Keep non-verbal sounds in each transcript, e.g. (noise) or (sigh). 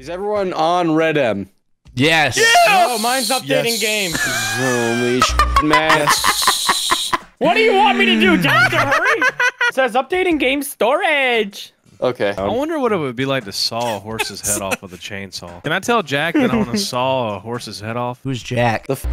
Is everyone on RedM? Yes. Oh, mine's updating Yes. game. Holy sh- man. (laughs) What do you want me to do? Just to hmm. hurry? It says updating game storage. Okay. I wonder what it would be like to saw a horse's head off with a chainsaw. Can I tell Jack that I want to (laughs) saw a horse's head off? Who's Jack? The f-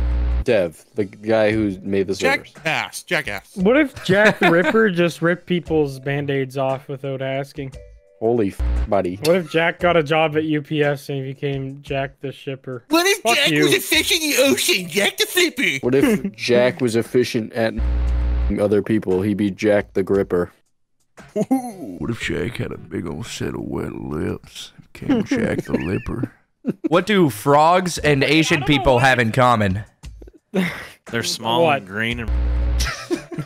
Dev, the guy who made the servers. Jackass. Jackass. What if Jack the Ripper just ripped people's band-aids off without asking? Holy f- buddy. What if Jack got a job at UPS and he became Jack the Shipper? What if Fuck Jack you. was a fish in the ocean? Jack the Flipper. What if Jack was efficient at (laughs) other people? He'd be Jack the Gripper. What if Jack had a big old set of wet lips? Became Jack the Lipper. (laughs) What do frogs and Asian people have in common? (laughs) They're small What? and green and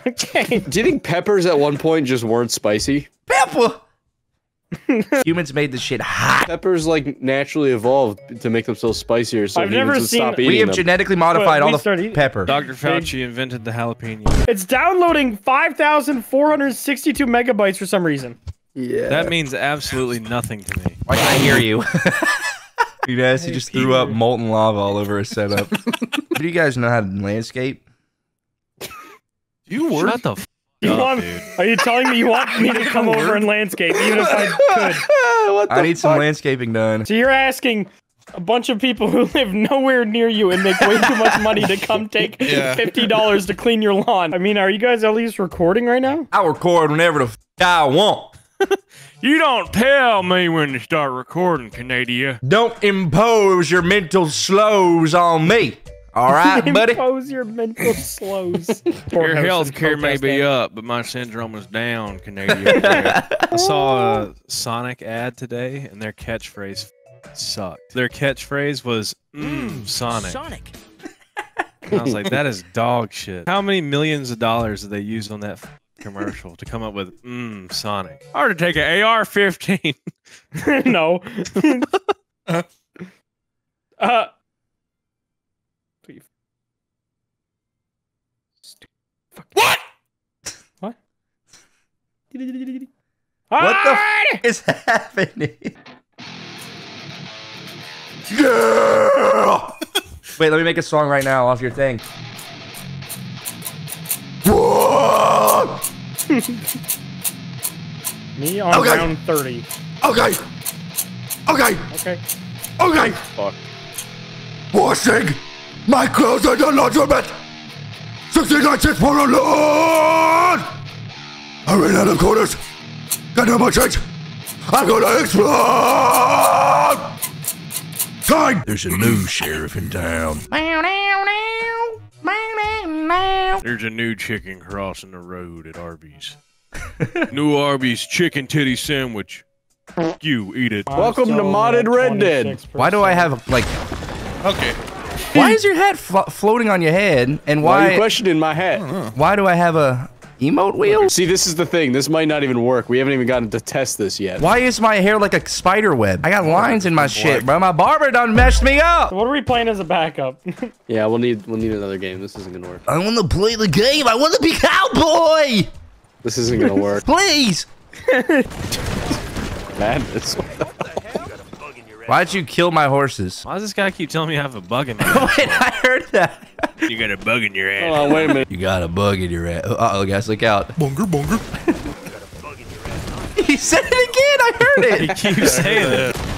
Okay. Do you think peppers at one point just weren't spicy? Pepper. (laughs) Humans made this shit hot. Peppers like naturally evolved to make themselves spicier, so I've humans never would seen- stop We eating We have them. genetically modified But all the started eating- pepper. Dr. Fauci invented the jalapeno. It's downloading 5,462 megabytes for some reason. yeah. That means absolutely nothing to me. Why can't I hear you? (laughs) Dude, ass, he just threw up molten lava all over his setup. (laughs) do you guys know how to landscape? You were. Shut the f- You want, are you telling me you want me to (laughs) come over and landscape, even if I could? (laughs) what the I need some landscaping done. So you're asking a bunch of people who live nowhere near you and make way too much money to come take (laughs) Yeah. fifty dollars to clean your lawn. I mean, are you guys at least recording right now? I'll record whenever the f- I want. You don't tell me when to start recording, Canada. Don't impose your mental slows on me. All (laughs) right, buddy? Impose your mental slows. (laughs) Your health care may be up, but my syndrome is down, Canadian. (laughs) I saw a Sonic ad today, and their catchphrase sucked. Their catchphrase was "Mmm, Sonic." Sonic. And I was like, that is dog shit. How many millions of dollars did they use on that commercial to come up with "Mmm, Sonic"? Or to take an AR-15. no. uh. What? What? What the f- is happening? Yeah! Wait, let me make a song right now off your thing. (laughs) Me on Okay. round 30. Okay. Okay. Okay. Okay. Fuck. Washing my clothes at the laundromat. 69 cents for a load. I ran out of quarters. Got no more change. I'm gonna explode. Time. There's a new sheriff in town. There's a new chicken crossing the road at Arby's. (laughs) new Arby's chicken titty sandwich. You eat it. Welcome to modded Red Dead. Why do I have, like, Okay. Why is your hat flo- floating on your head? And Why are you questioning my hat? why do I have a emote wheel? See, this is the thing. This might not even work. We haven't even gotten to test this yet. Why is my hair like a spider web? I got lines in my shit, bro. My barber done messed me up. What are we playing as a backup? (laughs) Yeah, we'll need we'll need another game. This isn't gonna work. I want to play the game. I want to be cowboy. This isn't gonna work. Please. (laughs) Madness. Why'd you kill my horses? Why does this guy keep telling me I have a bug in (laughs) my Wait, I heard that. You got a bug in your ass. Hold on, wait a minute. You got a bug in your ass. Uh oh, guys, look out. Bunger, bunger. (laughs) He said it again. I heard it. (laughs) He keeps saying it.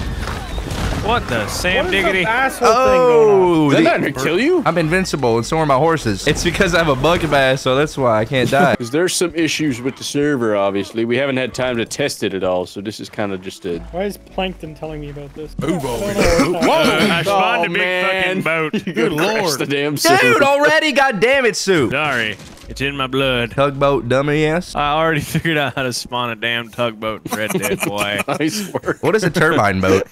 What the Sam What is Diggity? the asshole thing going on? Oh, Is that gonna kill you? I'm invincible, and so are my horses. It's because I have a bug in my ass, so that's why I can't die. (laughs) Because there's some issues with the server, obviously. We haven't had time to test it at all, so this is kind of just a... Why is Plankton telling me about this? Move I over. don't know what's. I Oh, a big man. fucking boat. (laughs) Good lord. the damn server. Dude, already, God damn it, Sue. Sorry, it's in my blood. Tugboat dummy ass. I already (laughs) figured out how to spawn a damn tugboat in Red Dead, boy. Nice work. What is a turbine boat?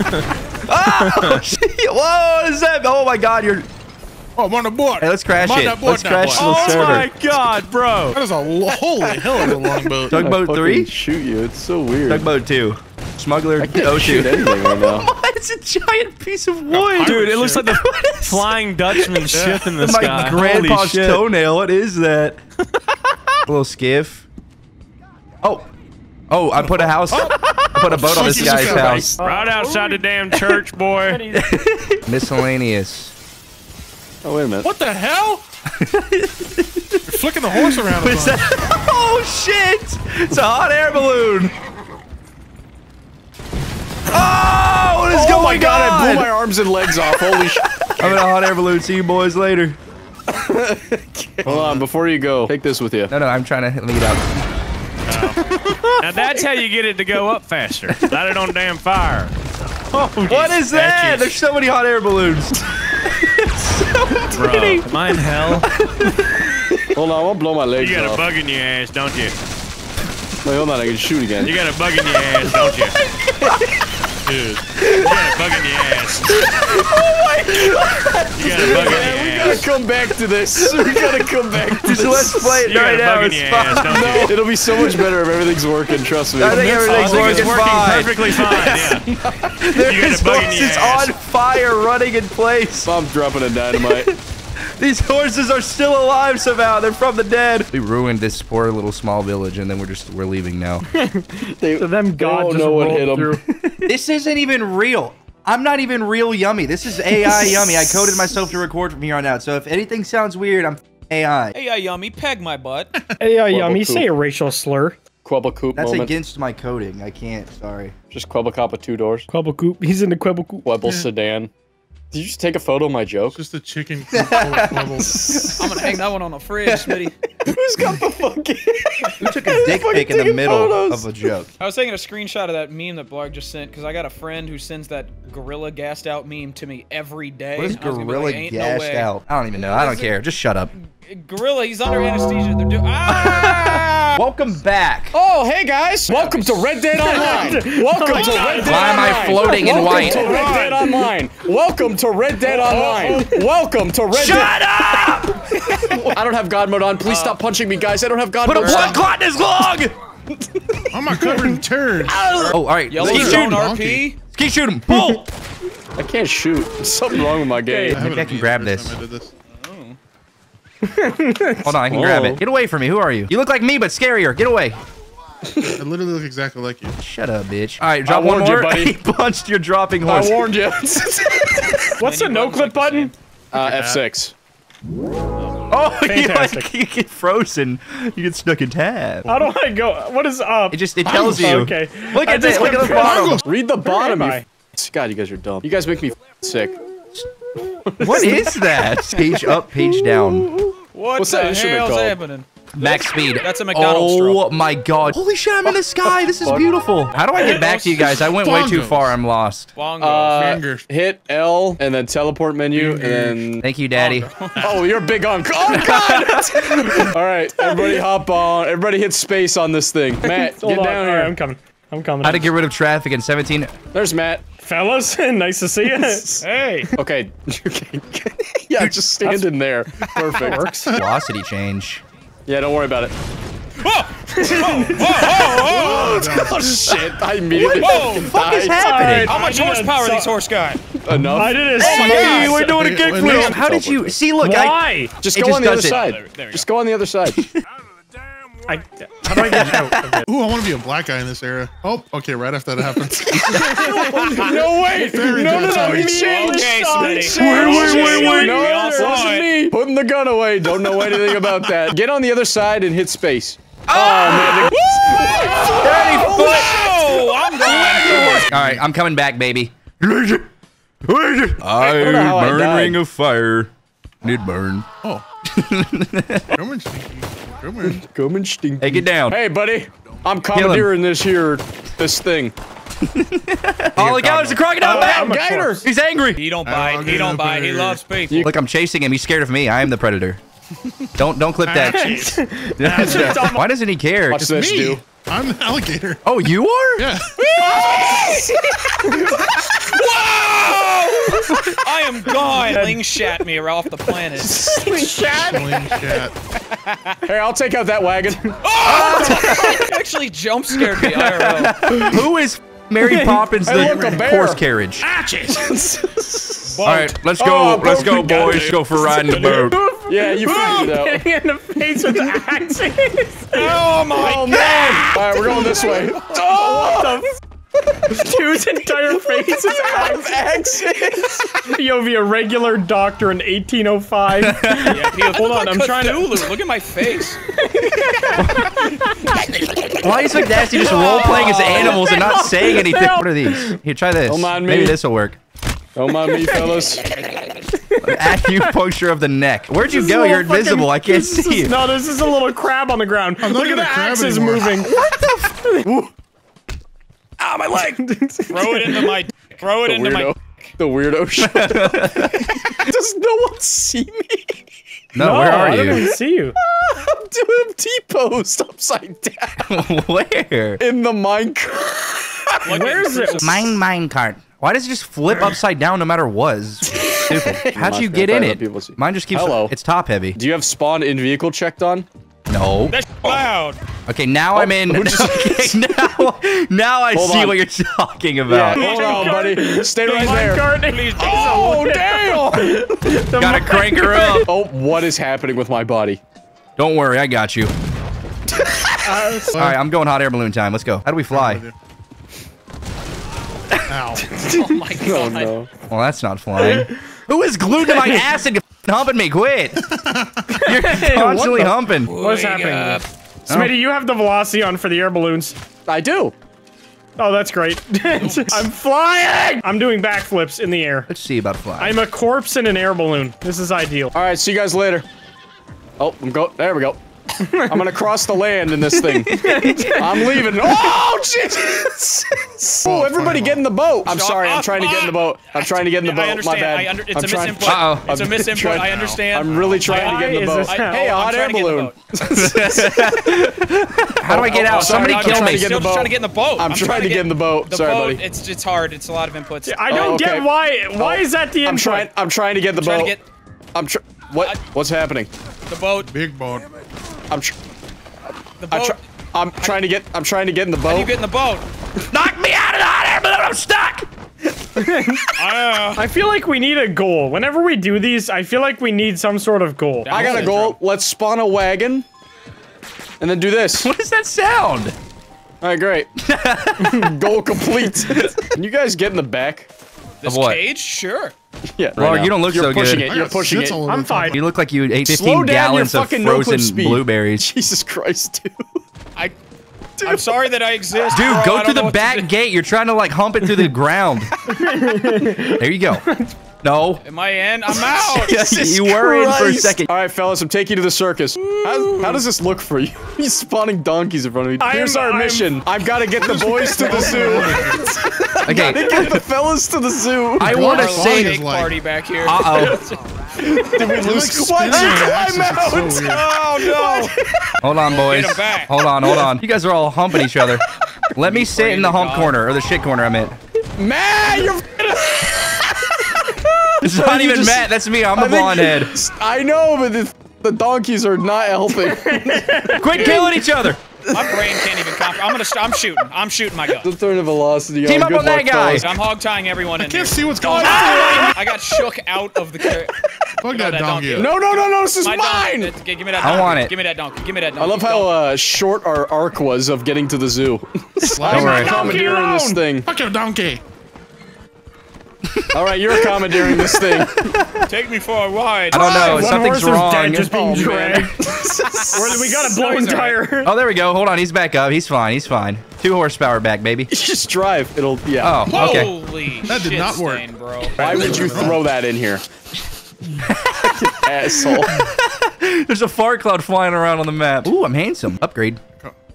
(laughs) oh, shit. (laughs) Whoa, what is that? Oh my god, you're. Oh, I'm on a board. Hey, let's crash I'm it. board Let's crash boy. the Oh server. my god, bro! That is a holy hell of a long boat. Tugboat Fucking 3? shoot you. It's so weird. Tugboat 2. Smuggler I can't oh, shoot anything right (laughs) now. It's a giant piece of wood. Dude, it looks like the Flying Dutchman ship in the my sky. grandpa's Holy toenail. What is that? a little skiff. Oh. Oh, I put a house. (laughs) I Put a boat on this guy's house. Right outside the damn church, boy. (laughs) Miscellaneous. Oh wait a minute. What the hell? (laughs) You're flicking the horse around. What's that? Oh shit! It's a hot air balloon. Oh, what is Oh going my god, I blew my arms and legs off. Holy shit. I'm in a hot air balloon. See you boys later. Hold on, before you go, take this with you. No, no, I'm trying to lead up. (laughs) Now that's how you get it to go up faster. Light it on damn fire. Oh, what is that? There's so many hot air balloons. Bro, am I in hell? Hold on, I won't blow my legs You got a bug in your ass, don't you? Wait, hold on, I can shoot again. You got a bug in your ass, don't you? (laughs) Oh Dude. You got a bug in your ass. (laughs) Oh my god! You got a bug in Man, we your gotta come back to this. We gotta come back to this. (laughs) let's play it You got right a now. in It's your ass, fine. don't you? It'll be so much better if everything's working, trust me. I think I everything's think it's working working fine. perfectly fine. Yeah. This (laughs) You got a bug in horse your is ass. on fire, running in place. I'm dropping a dynamite. These horses are still alive somehow. They're from the dead. We ruined this poor little small village, and then we're just we're leaving now. (laughs) They, So them God don't just know what rolled hit 'em. (laughs) this isn't even real. I'm not even real Yumi. This is AI Yumi. I coded myself to record from here on out. So if anything sounds weird, I'm AI. Hey, uh, Yumi, peg my butt. (laughs) Hey, uh, Yumi, cool. say a racial slur. Quebble That's moment. against my coding. I can't. Sorry. Just Quebble Cop with two doors. Quibble coop. He's in the quibble coop. Quebble sedan. Did you just take a photo of my joke? Just a chicken coop full of (laughs) bubbles. I'm gonna hang that one on the fridge, Smitty. Who's got the fucking... Who took a (laughs) dick pic in the middle photos. of a joke? I was taking a screenshot of that meme that Blarg just sent because I got a friend who sends that gorilla gassed out meme to me every day. What is I was gorilla like, "Ain't no gashed way." out? I don't even know. I don't care. Just shut up. Gorilla, he's under anesthesia. They're doing. Ah! (laughs) Welcome back. Oh, hey guys! Welcome to Red Dead (laughs) Online. Welcome to Red Dead Why am I Online. floating in white? Welcome to Red Dead Online. Welcome to Red Dead Online. Welcome to Red Shut Dead. up! I don't have God mode on. Please stop punching me, guys. I don't have God mode. Put a blood clot in his lung! Why am I covered in turds? (laughs) Oh, all right. Yellow Keep zone shooting. Donkey. RP. Keep shooting. Pull. I can't shoot. There's something wrong with my game. haven't Maybe I can grab this. I this. (laughs) Hold on, I can grab it. Get away from me. Who are you? You look like me, but scarier. Get away. I literally look exactly like you. Shut up, bitch. All right, drop one warned you, more. buddy. (laughs) he punched your dropping horse. I warned you. (laughs) What's the no-clip like button? uh, F6. Oh, you Fantastic. like you get frozen. You get stuck in tab. How do I go? What is up? It just it tells you. Okay. Look at this. Look at the bottom. Read the bottom. am You God, you guys are dumb. You guys make me sick. What is that? (laughs) Page up, page down. What What's the that instrument hell's called? happening? Max speed. That's a McDonald's Oh straw. my god. Holy shit, I'm in the sky. This is beautiful. How do I get back to you guys? I went way too far. I'm lost. Bongo. Uh, hit L and then teleport menu and then. Thank you, Daddy. (laughs) Oh, you're big on. (laughs) Oh God! All right, everybody hop on. Everybody hit space on this thing. Matt, get down All right, here. I'm coming. I'm coming. How to get rid of traffic in 17. There's Matt. Fellas, (laughs) nice to see you. (laughs) hey. Okay. (laughs) okay. yeah, just stand in there. Perfect. Works. Velocity change. Yeah, don't worry about it. Oh, no. Oh shit! I immediately Whoa, fucking fuck is died. happening? How I much did a horsepower so- these horse got? Enough. I did a Hey, oh we're doing a Wait, wait, kickflip. wait. How did you see? Look, I, Why? Just It go just on the other does it. side. There we Just go on the other side. I, how do I get out of it? Ooh, I want to be a black guy in this era. Oh, okay, right after that happens. (laughs) no way! (laughs) Very No, no, good no! timing. He changed. Okay, He Smitty. changed. Wait, wait, wait, wait. No, Be it on wasn't point. me. Putting the gun away. Don't know anything about that. Get on the other side and hit space. Ah! Oh, I'm going. All right, I'm coming back, baby. I'm I burning ring of fire. Need burn. Oh. Come on, Stinky. Come on. Come (laughs) and stink. Hey, get down. Hey, buddy. I'm commandeering this here, this thing. Oh, look out! There's a crocodile oh, back. I'm Gator. He's angry. He don't I'll bite. He don't bite. He loves people. Look, I'm chasing him. He's scared of me. I am the predator. (laughs) don't don't clip that. (laughs) Why doesn't he care? Watch this, Me. do. I'm the alligator. Oh, you are? Yeah. I am (laughs) gone. Ling shat me off the planet. Sling chat. Hey, I'll take out that wagon. (laughs) Oh! (laughs) Actually, jump scared me. IRL. Who is Mary Poppins Hey, look, the horse carriage? All right, let's go. Oh, let's go, boys. Go for riding the boat. Yeah, you figured it out. Getting in the face with axes. (laughs) Oh my Oh man! All right, we're going this way. (laughs) what the Dude's entire (laughs) face is accents. Yo, be a regular doctor in 1805. Yeah, he Hold on, I'm trying to- Cthulhu. Look at my face. Why is McNasty just role playing as animals and not saying anything? Help. What are these? Here, try this. Don't mind me. Maybe this will work. Don't mind me, fellas. (laughs) Acupuncture of the neck. Where'd you This is go? You're fucking- invisible. I can't this is- see you. No, this is a little crab on the ground. not Look at the a crab axes anymore. moving. (laughs) (laughs) Ah, my leg. Throw it into my. Throw it The into my. weirdo. The weirdo shit. Does no one see me? No, where are I don't even see you. I'm doing T-posed upside down Where? in the Minecraft. Where is it? Mine mine cart. Why does it just flip upside down no matter what? It's Stupid. (laughs) How'd you get in it? Mine just keeps. Hello. It's top heavy. Do you have spawn in vehicle checked on? No. That's loud. Okay, now I'm in. just- (laughs) okay, now, now I Hold see on. what you're talking about. Yeah, Hold on, buddy. Stay right there. Minecart. Please, Oh, damn! The Gotta crank her up. Oh, what is happening with my body? Don't worry, I got you. (laughs) Uh, All right, I'm going hot air balloon time. Let's go. How do we fly? Ow. Oh my god. Oh, no. Well, that's not flying. Who is glued to my (laughs) ass and humping me? Quit. (laughs) You're constantly humping. What's happening? up. Smitty, you have the velocity on for the air balloons. I do. Oh, that's great. (laughs) I'm flying! I'm doing backflips in the air. Let's see about flying. I'm a corpse in an air balloon. This is ideal. All right, see you guys later. Oh, I'm go. There we go. (laughs) I'm gonna cross the land in this thing. (laughs) I'm leaving. Oh, Jesus! Oh, everybody get in the boat. I'm sorry. I'm trying to get in the boat. I'm trying to get in the boat. My bad. I it's I'm a trying- misinput. Uh-oh. It's a I'm misinput. I understand. I'm really trying to get in the boat. is Hey, a I'm hot air trying to get in the balloon. (laughs) How do I get Oh, out? Oh, Somebody kill me. to get in Still the just boat. trying to get in the boat. I'm trying to get in the boat. The Sorry, boat. buddy. It's it's hard. It's a lot of inputs. I don't Oh, get why. Why oh. is that the input? I'm trying. I'm trying to get the boat. I'm tr- What? What's happening? the boat. Big boat. I'm. Tr- The I'm, tr- I'm trying to get. I'm trying to get in the How do you boat. get in the boat? (laughs) Knock me out of the hot air balloon. I'm stuck. (laughs) Uh, I feel like we need a goal. Whenever we do these, I feel like we need some sort of goal. I got a goal. Let's spawn a wagon, and then do this. (laughs) What does that sound? All right, great. goal complete. Can you guys get in the back? This what? cage? Sure. (laughs) Yeah. Well, right you don't look You're so pushing good. it. You're got pushing zits it. all over I'm fine. You look like you ate 15 Slow gallons of fucking no-clip frozen blueberries. (laughs) Jesus Christ, dude. I. I'm sorry that I exist. Dude, bro. Go don't through the what to back gate. You're trying to like hump it through the ground. (laughs) there you go. No. Am I in? I'm out. you were in for a second. All right, fellas, I'm taking you to the circus. How, how does this look for you? He's spawning donkeys in front of me. I Here's am- our I'm- mission. I've got to get the boys to the zoo. (laughs) Okay. get the fellas to the zoo. I want to Our say. cake like- party back here. Uh oh. (laughs) Did we lose? Why'd you climb out? Oh no! (laughs) Hold on, boys. Get 'em back. Hold on, hold on. You guys are all humping each other. Let me sit in the hump God. corner or the shit corner. I'm in. Man, you're. It's not you even just- Matt. That's me. I'm the I think- blonde head. I know, but the, the donkeys are not helping. Quit killing each other. My brain can't even comp. I'm gonna. St- I'm shooting. I'm shooting my gun. Let's turn the velocity Team on. up Good on that guy. fellas. I'm hog tying everyone in Can't here. see what's going on. I got shook out of the. Car- Fuck that that donkey. donkey. No, no, no, no. This is my mine. donkey. Give me that. I Donkey. want it. Give me that donkey. Give me that donkey. I love how uh, short our arc was of getting to the zoo. Slide worry. my commandeering this thing. Fuck your donkey. (laughs) All right, you're commandeering this thing. Take me for a ride. I don't know. One Something's horse is wrong. dead, just being Oh, man. dragged. We're- got a blown Sorry, sorry. tire. Oh, there we go. Hold on. He's back up. He's fine. He's fine. Two horsepower back, baby. (laughs) Just drive. It'll. Yeah. Oh, okay. Holy That did shit not work. stain, bro. Why would you throw that in here? (laughs) Asshole. There's a fart cloud flying around on the map. Ooh, I'm handsome. Upgrade.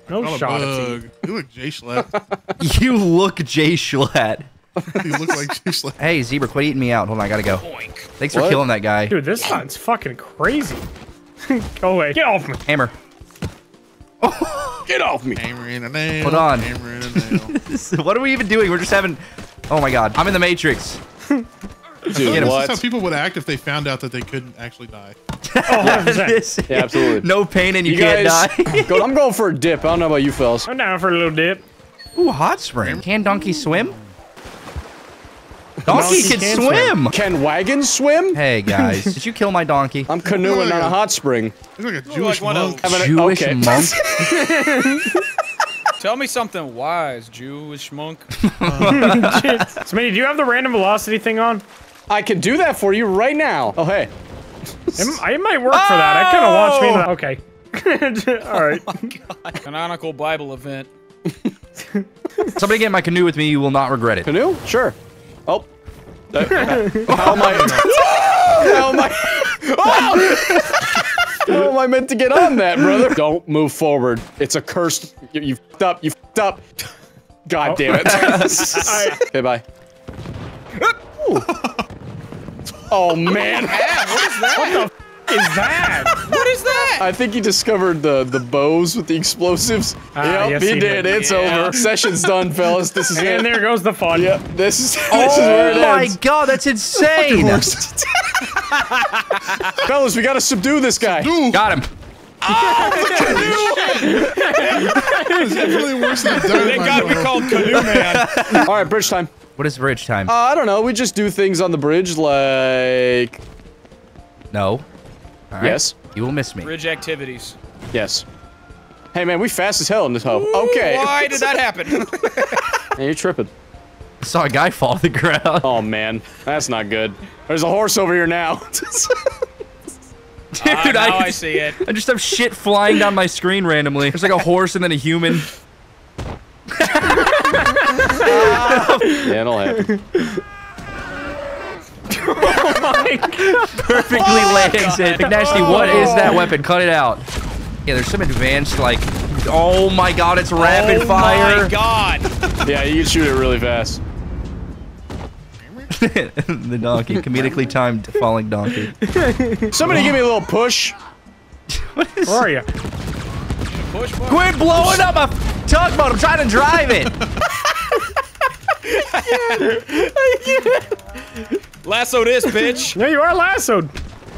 No Call a shot. bug. You look JSchlatt. You look JSchlatt. (laughs) you look like Jay Hey, Zebra, quit eating me out. Hold on, I gotta go. Boink. Thanks for killing that guy. Dude, this hunt's fucking crazy. (laughs) Go away. Get off me. Hammer. Get off me. Hammer in a nail. Hold on. Hammer in a nail. (laughs) what are we even doing? We're just having. Oh my god, I'm in the Matrix. Dude, Get him. That's how people would act if they found out that they couldn't actually die. Oh, 100%. This- Yeah, absolutely. No pain and you, You can't guys, die. go, I'm going for a dip. I don't know about you fellas. I'm down for a little dip. Ooh, hot spring. Can donkey swim? Donkey Donkey can can swim. Can wagons swim? Hey guys, did you kill my donkey? I'm canoeing on a hot spring. He's like a like Jewish one of- monk. Having a- Jewish okay. monk. (laughs) Tell me something wise, Jewish monk. (laughs) (laughs) Smitty, do you have the random velocity thing on? I can do that for you right now. Oh, hey. It, it might work for that. I kind of watched me. Oh! Okay. All right. Oh Canonical Bible event. Somebody get in my canoe with me. You will not regret it. Canoe? Sure. Oh. Uh, (laughs) How am I? How am I? Oh! How am I meant to get on that, brother? Don't move forward. It's a cursed. You, you f***ed up. You f***ed up. God damn it. (laughs) okay, bye. Oh man. Is that? What is that? (laughs) What is that? I think he discovered the the bows with the explosives. Ah, yep, yes, he, he did. did. It's Yeah. over. Session's done, fellas. This is (laughs) And it. there goes the fun. Yep, this is (laughs) this is where it Oh my ends. god, that's insane. fellas, we gotta subdue this guy. Got him. Oh, It's definitely worse than the They got me dynamite. called Canoe Man. All right, bridge time. What is bridge time? Uh, I don't know. We just do things on the bridge like no. All right. yes, You will miss me. Bridge activities. yes. Hey man, we fast as hell in this hoe. Okay. Why did that happen? (laughs) (laughs) Hey, you're tripping. I saw a guy fall to the ground. Oh man, that's not good. There's a horse over here now. Dude, Ah, now I, I see it. I just have shit flying down my screen randomly. There's like a horse and then a human. (laughs) yeah, it'll happen. Perfectly oh lands it. McNasty, what is that oh. weapon? Cut it out. Yeah, there's some advanced, like, oh my god, it's rapid oh fire. Oh my god. (laughs) Yeah, you can shoot it really fast. (laughs) the donkey, comedically timed falling donkey. Somebody give me a little push. what is Where are you? Push button. Quit blowing up my tugboat. I'm trying to drive it. (laughs) Lasso this, bitch. (laughs) There you are, lassoed.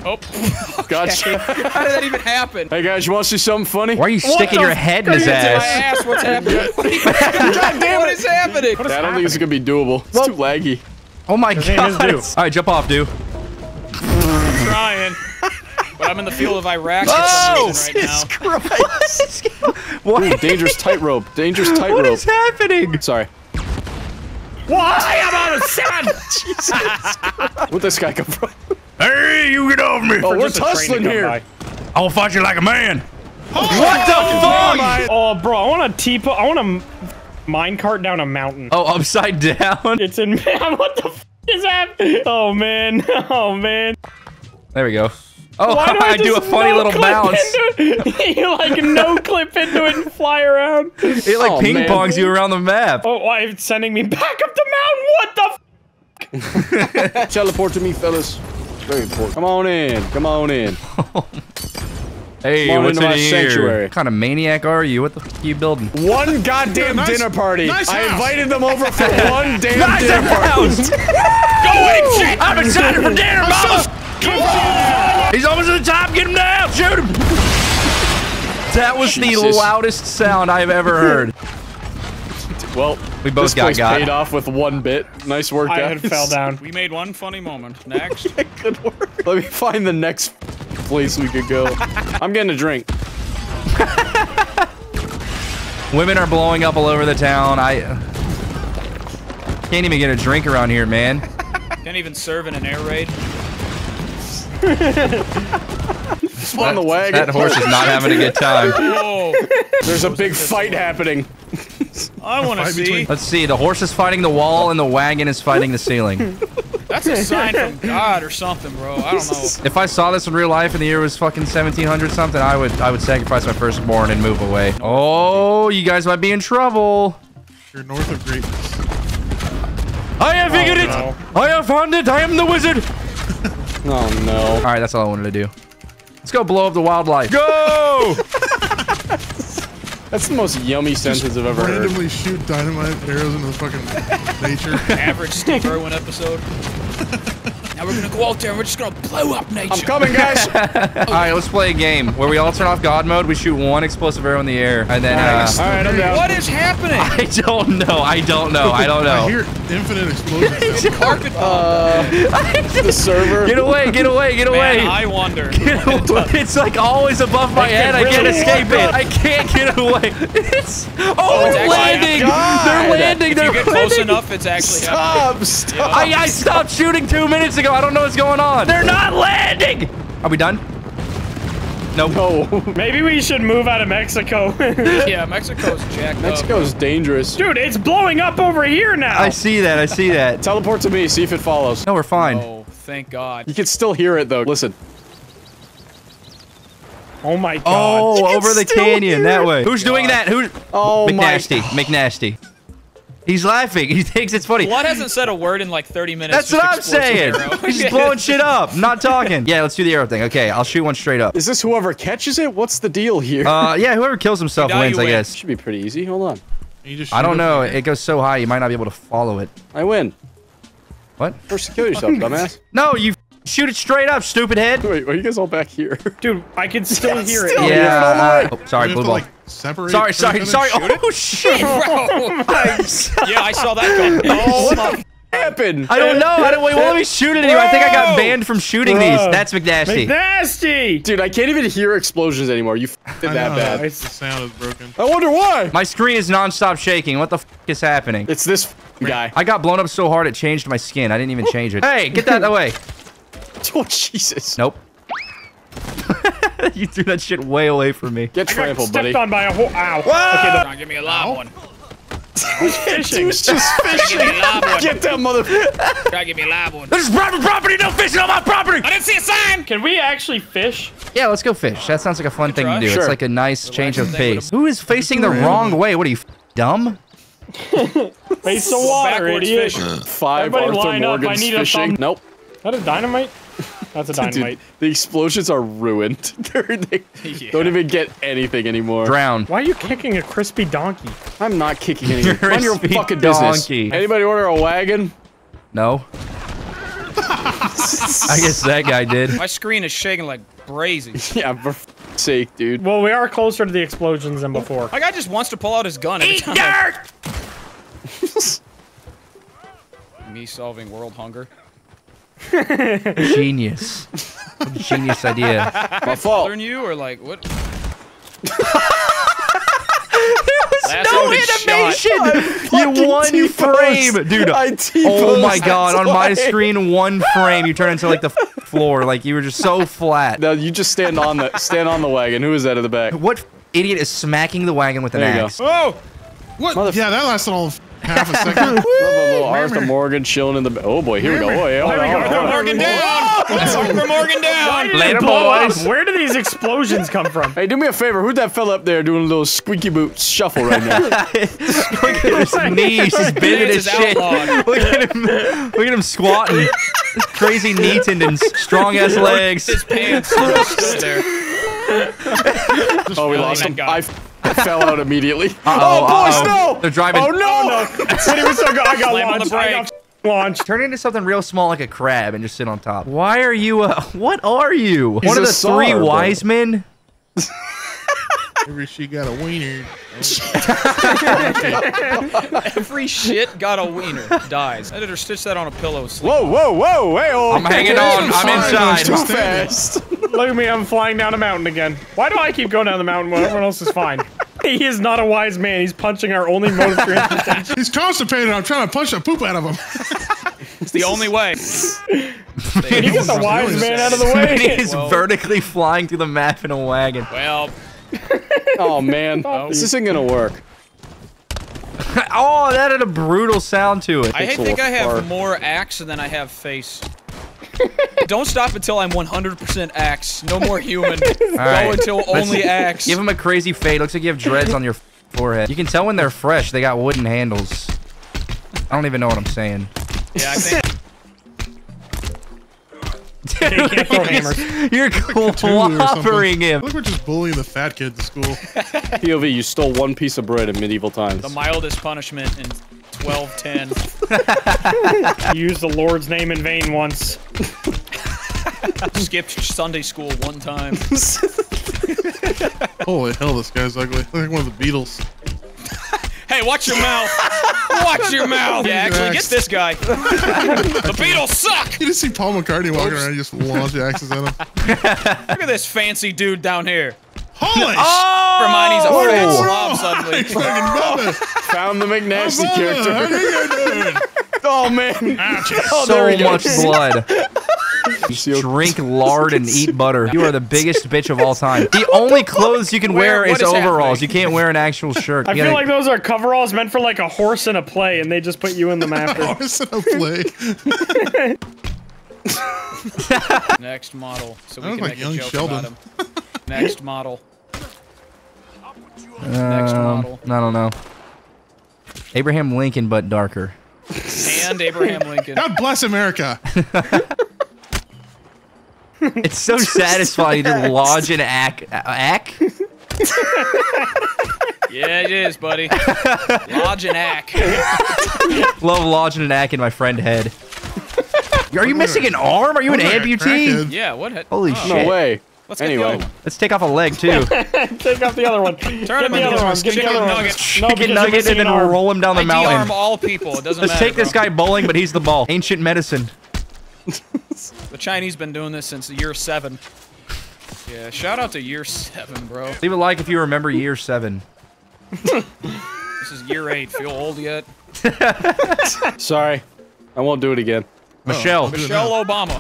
Oh, (laughs) Gotcha. how did that even happen? hey guys, you want to see something funny? Why are you sticking your head in his My ass? ass, what's happening? (laughs) What, are you, God damn what is happening? I don't think this is gonna be doable. It's too laggy. Oh my name god. is All right, jump off, dude. I'm trying. But I'm in the field of Iraq Oh! for some oh, reason right now. What? Ooh, dangerous tightrope. Dangerous tightrope. What is happening? Sorry. Why am I sad? Where'd this guy come from? Hey, you get off me! Oh, we're Just a train to tussling come here. by. I will fight you like a man. What oh, the fuck? Oh, bro, I want a T. I want a minecart down a mountain. Oh, upside down. It's in. Man, (laughs) what the f is that? Oh man. (laughs) Oh man. There we go. Oh, Why do I, (laughs) I, do a funny no little clip bounce. into it? (laughs) you like no (laughs) clip into it and fly around. It like Oh, ping man. pongs you around the map. Oh, why it's sending me back up the mountain? What the? F Teleport to me, fellas. Very important. Come on in. Come on in. Hey, Come on what's in my here? sanctuary. What kind of maniac are you? What the fuck are you building? One goddamn Nice- dinner party. nice I invited them over for one damn dinner party. Go eat shit. I'm excited for dinner, mama! He's almost at the top. Get him down. Shoot him. That was the loudest sound I've ever heard. Well, We both this got place got. paid off with one bit. Nice work, I guys. had fell down. We made one funny moment. Next. (laughs) Good work. Let me find the next place we could go. I'm getting a drink. (laughs) Women are blowing up all over the town. I uh, can't even get a drink around here, man. Can't even serve in an air raid. On the wagon. That horse is not having a good time. (laughs) Whoa. There's a big fight happening. I want to see. between- Let's see. The horse is fighting the wall, and the wagon is fighting the ceiling. (laughs) That's a sign from God or something, bro. I don't know. (laughs) If I saw this in real life and the year was fucking 1700 something, I would I would sacrifice my firstborn and move away. Oh, you guys might be in trouble. You're north of greatness. I have oh, figured it. no. I have found it. I am the wizard. Oh no. All right, that's all I wanted to do. Let's go blow up the wildlife. Go! (laughs) That's the most Yumi sentence I've ever heard. Randomly shoot dynamite arrows into the fucking nature. Average (laughs) Steve Irwin episode. Now we're gonna go out there and we're just gonna blow up nature. I'm coming, guys. (laughs) All right, let's play a game where we all turn off God mode. We shoot one explosive arrow in the air, and then. Uh, All right, I'm down. What is happening? (laughs) I don't know. I don't know. I don't know. I know. hear infinite explosions. (laughs) Carpet bomb. Uh, the server. Get away! Get away! Get away! Man, I wonder. it's like always above my head. I can't escape it. I can't get away. It's oh, it's it's actually landing. God. They're landing. If They're you get close enough, it's actually happening. Stop! Stop! I, I stopped shooting two minutes ago. I don't know what's going on. They're not landing. Are we done? Nope. No. (laughs) Maybe we should move out of Mexico. (laughs) Yeah, (laughs) Mexico's jacked Mexico's dangerous. Dude, it's blowing up over here now. I see that. I see that. Teleport to me. See if it follows. No, we're fine. Oh, thank God. You can still hear it though. Listen. oh my oh, god. Oh, over the canyon that way. Who's doing that? Who's Oh McNasty? my. McNasty. He's laughing. (laughs) He thinks it's funny. Blood hasn't said a word in like 30 minutes. That's what I'm saying. He's (laughs) blowing shit up. Not talking. (laughs) Yeah, let's do the arrow thing. Okay, I'll shoot one straight up. Is this whoever catches it? What's the deal here? Uh, yeah, whoever kills himself You wins, I win. guess. should be pretty easy. Hold on. I don't know. It goes so high, you might not be able to follow it. I win. What? First kill yourself, dumbass. No, you shoot it straight up, stupid head. Wait, why are you guys all back here? (laughs) Dude, I can still hear still it. hear it all the Yeah. uh, oh, sorry, blue to, ball. like, separate Sorry, sorry, sorry. shoot it? Oh shit! (laughs) (laughs) yeah, I saw that go. Oh my. happened? I don't know. I don't. Wait, well, let me shoot it anyway. I think I got banned from shooting these. That's McNasty. Nasty. Dude, I can't even hear explosions anymore. You f***ed it I that know, bad. The sound is broken. I wonder why. My screen is non-stop shaking. What the f is happening? It's this f- guy. I got blown up so hard it changed my skin. I didn't even change it. Hey, get that away. (laughs) Oh Jesus! Nope. (laughs) you threw that shit way away from me. Get I got trampled, stepped buddy. on by a whole. Ow. Okay, Trying to give me a live one. (laughs) the fishing. Dude's just fishing. Give me a. Get that motherfucker. Try to give me a live one. This is private property. No fishing on my property. I didn't see a sign. Can we actually fish? Yeah, let's go fish. That sounds like a fun thing to do. Sure. It's like a nice change of pace. Who is facing the wrong way? What are you, f- dumb? Face the water, Backwards idiot. Five Everybody Arthur line up. I Morgan's need a fishing. thumb- Nope. Is that a dynamite? That's a Dude, dynamite. the explosions are ruined. (laughs) They're- Yeah. don't even get anything anymore. Drown. Why are you kicking a crispy donkey? I'm not kicking anything. (laughs) Mind your Crispy fucking business. donkey. Anybody order a wagon? No. (laughs) I guess that guy did. My screen is shaking like crazy. Yeah, for f- sake, dude. Well, we are closer to the explosions than before. My guy just wants to pull out his gun every time. dirt! Me solving world hunger. Genius. Genius idea. My fault. Learn you or like what? no Lassoed and animation. You one T-posed. frame, dude. I Oh my god! On my screen, one frame, you turn into like the (laughs) floor. Like you were just so flat. Now you just stand on the stand on the wagon. Who is that in the back? What idiot is smacking the wagon with an There you go. axe? Oh, What? Motherf- yeah, that lasted all of half a (laughs) second. Little Arthur Morgan chilling in the. Oh boy, here we go. Oh, yeah, There we go. hold on, hold on. Morgan down. That's Arthur Morgan down. did Later, boys. Where do these explosions come from? Hey, do me a favor. Who's that fella up there doing a little squeaky boot shuffle right now? Look (laughs) at his knees. He's bending This his is shit. (laughs) Look at him. Look at him squatting. His crazy knee tendons, strong ass legs. His pants just stood there. oh, we oh, lost him. guy. I, f- I fell out immediately. (laughs) Uh-oh, oh, boys, uh-oh. no! They're driving. Oh no! But it was so good. I got Slam on the launched. I got (laughs) launched. Turn into something real small like a crab and just sit on top. Why are you? Uh, (laughs) what are you? He's One of a the three bro. wise men? Maybe she got a wiener. Every shit got a wiener. Dies. Editor, did her stitch that on a pillow. Sleep. Whoa, whoa, whoa! Hey, oh, I'm hanging on. I'm fine. Too inside. fast. Look at me. I'm flying down a mountain again. Why do I keep going down the mountain when everyone else is fine? (laughs) He is not a wise man. He's punching our only mode of transportation. (laughs) He's constipated. I'm trying to punch the poop out of him. It's the only way. (laughs) Can you get the wise man out of the way. He's Well- vertically flying through the map in a wagon. Well, Oh man, this isn't gonna work. Oh, that had a brutal sound to it. I Pixel think I have fart. more axe than I have face. (laughs) Don't stop until I'm 100% axe. No more human. (laughs) right. Go until only axe. Give him a crazy fade. Looks like you have dreads on your forehead. You can tell when they're fresh. They got wooden handles. I don't even know what I'm saying. Yeah, I think. He can't throw hammers. (laughs) You're Cthulhu or something. clobbering him. Look, we're just bullying the fat kid at school. POV, you stole one piece of bread in medieval times. The mildest punishment in 1210. He (laughs) used the Lord's name in vain once. Skipped Sunday school one time. (laughs) Holy hell, this guy's ugly. Look like one of the Beatles. (laughs) Hey, watch your mouth. Watch your mouth. Yeah, actually, get this guy. the Beatles suck. You just see Paul McCartney walking around, and just launch axes at him. Look at this fancy dude down here. Holy oh! Hermione's a Oh. freaking slob suddenly. shit! (laughs) Fucking Found the McNasty Bubba, how character. you doing? (laughs) Oh man. Oh, so much blood. (laughs) Drink lard and eat butter. You are the biggest bitch of all time. The only clothes you can Where- wear what is is overalls. happening? You can't wear an actual shirt. I You feel gotta- like those are coveralls meant for like a horse in a play, and they just put you in them after. Horse in a play. Next model, so we I can make a young joke Sheldon. about him. Next model. Next Um, model. I don't know. Abraham Lincoln, but darker. And Abraham Lincoln. God bless America. (laughs) It's so satisfying to lodge an ack. Ack? Yeah, it is, buddy. Lodge an ack. (laughs) Love lodging an ack in my friend head. Are you missing an arm? Are you an Look like a amputee? Yeah, what? Holy oh, shit. No way. Let's get the Anyway. Let's take off a leg too. (laughs) Take off the other one. Turn Get him the into other a one. Get the chicken other one. nugget. No, Chicken nugget and then arm. roll him down the I mountain. de-arm all people. It doesn't Let's matter. take this bro. guy bowling, but he's the ball. Ancient medicine. (laughs) The Chinese been doing this since year seven. Yeah, shout out to year seven, bro. Leave a like if you remember year seven. This is year eight. Feel old yet? (laughs) Sorry. I won't do it again. Michelle. Michelle Obama.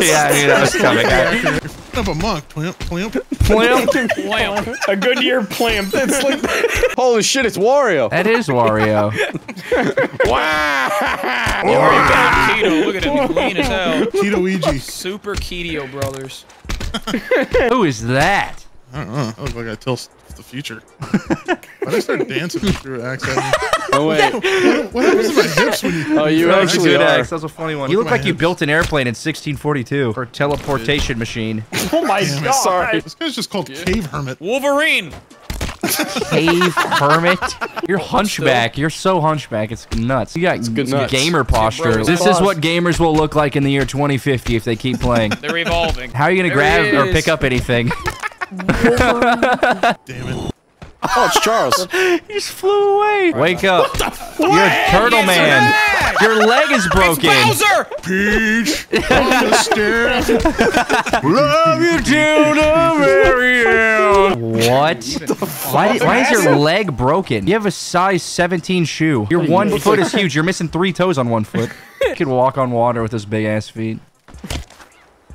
yeah, I knew that was coming. You're up a monk. Twimp, twimp. Lamp. A good year plant. It's like (laughs) Holy shit, it's Wario. that is Wario. (laughs) wow. Wario got Keto. Look at him. He's lean as hell. Keto Ouija. Super Keto brothers. Who is that? I don't know. That looks like I tell s- the future. (laughs) Why did I start dancing through an axe at me? Oh wait. What, what happens to my hips when you... Oh, you That was a actually good are. axe. That was a funny one. You look my like you built an airplane in 1642 or teleportation machine. (laughs) oh my god. Sorry. This guy's just called Cave Hermit. Wolverine. Cave hermit. (laughs) You're hunchback. You're so hunchback. It's nuts. You got good nuts. gamer posture. This is what gamers will look like in the year 2050 if they keep playing. They're evolving. How are you gonna There grab or pick up anything? Damn it. Oh, it's Charles. (laughs) He just flew away. Wake up. You're Turtle Man. Your leg is broken. Bowser. Peach on the stair. Love you till the very end. What? Why, did- why is your leg broken? You have a size 17 shoe. Your one foot is huge. You're missing three toes on one foot. You could walk on water with those big ass feet.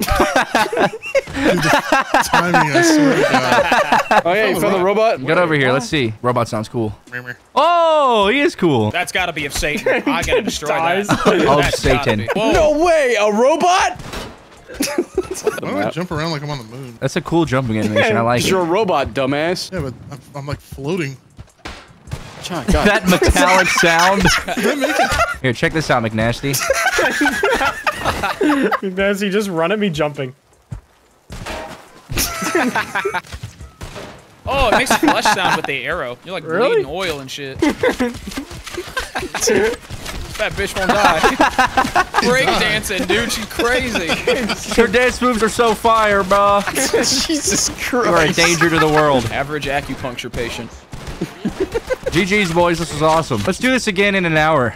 Timing, I swear to God. Oh yeah, you found the robot? Get over here. Let's see. Robot sounds cool. Oh, he is cool. That's got to be of Satan. I gotta (laughs) destroy Dies. (laughs) that. Of oh, Satan. No way, a robot? Why do I jump around like I'm on the moon? That's a cool jumping animation. I like it. You're a robot, dumbass. Yeah, but I'm, I'm like floating. God, God. That metallic sound. (laughs) Here, check this out, McNasty. (laughs) Does he just run at me jumping? (laughs) Oh, it makes a flush sound with the arrow. You're like Really? bleeding oil and shit. (laughs) that bitch won't die. Break dancing, dude. She's crazy. Her dance moves are so fire, bro. Jesus Christ. You're a danger to the world. Average acupuncture patient. GG's, boys. This was awesome. Let's do this again in an hour.